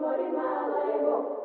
morima lebo